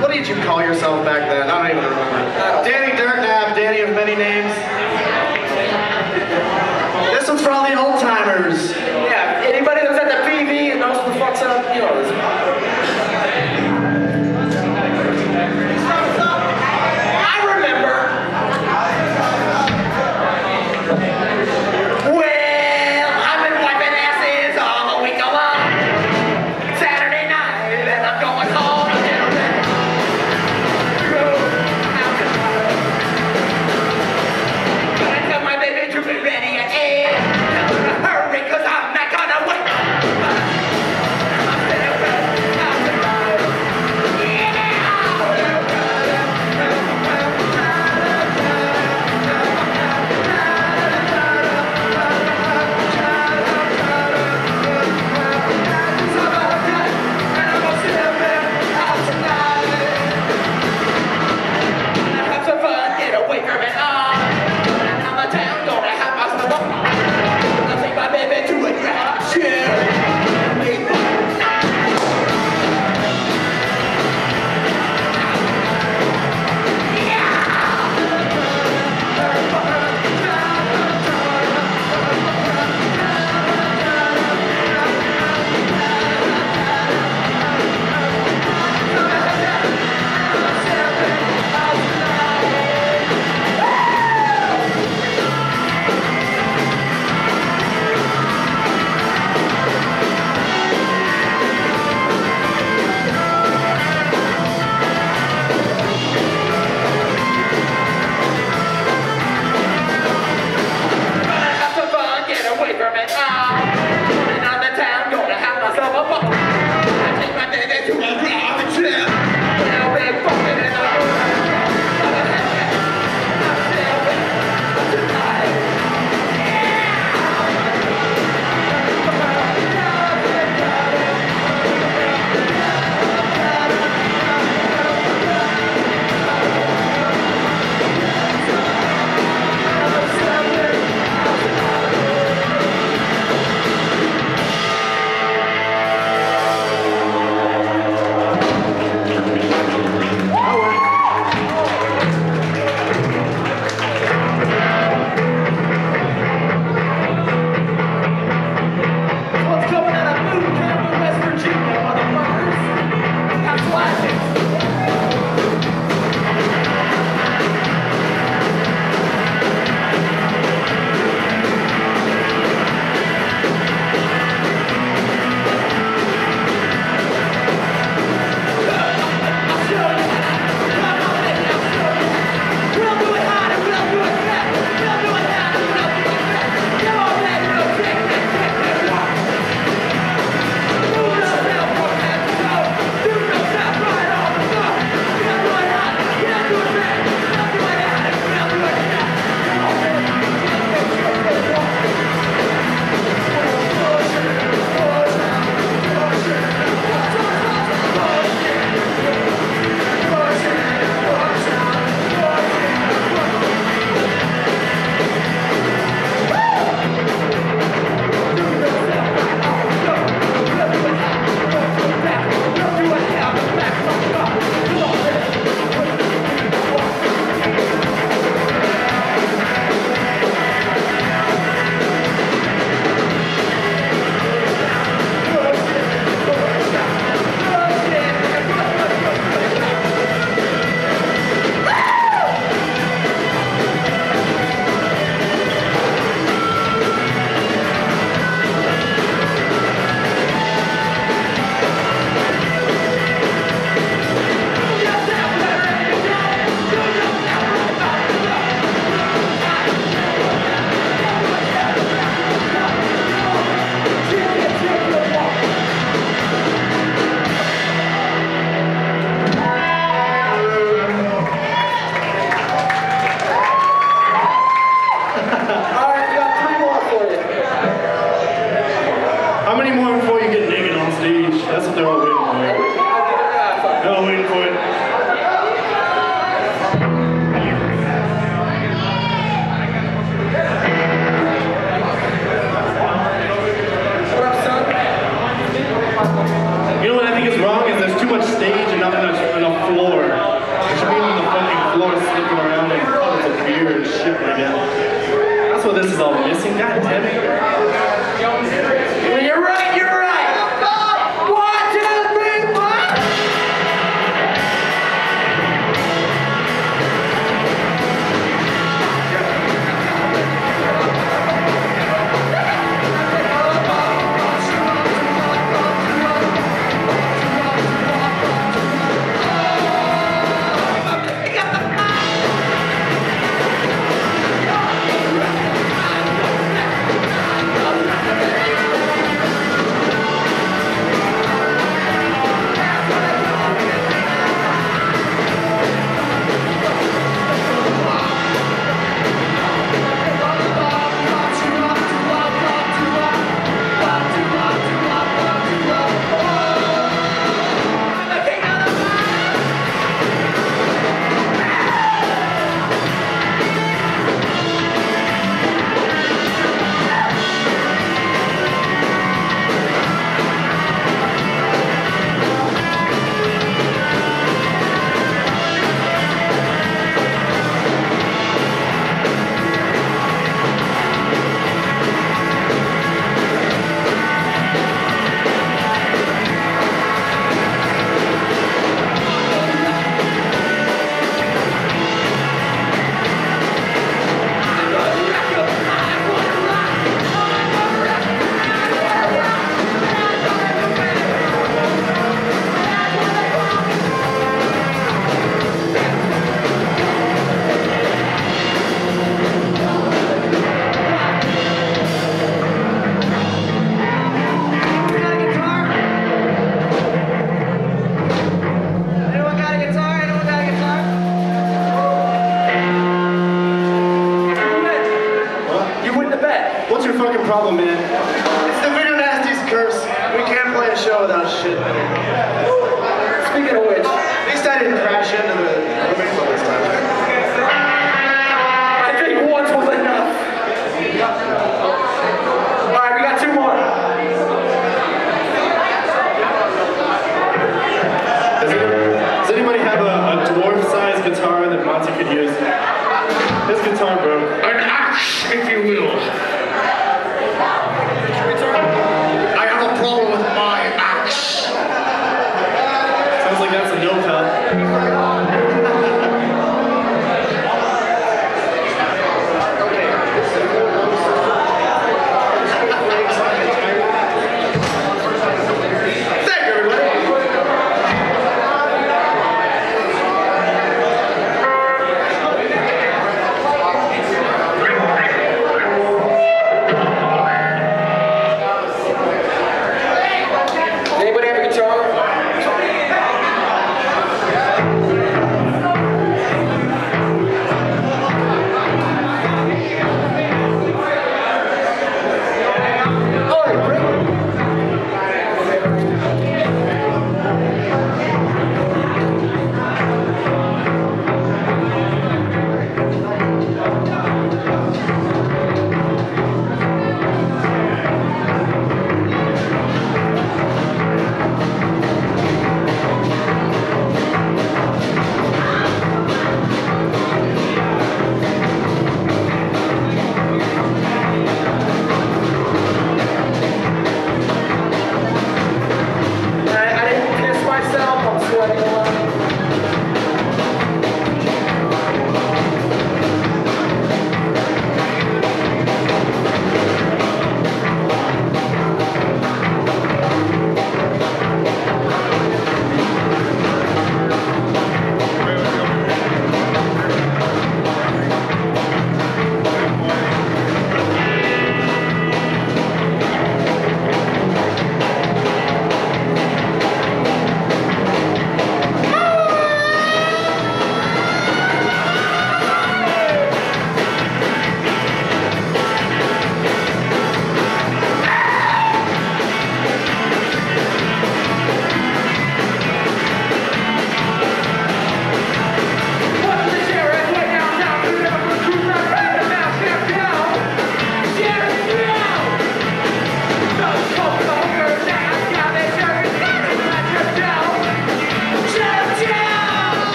what did you call yourself back then? I don't even remember. Danny Dirtnap, Danny of many names. This one's for all the old timers. Yeah, anybody that's at the PV and knows the fuck's up, you know,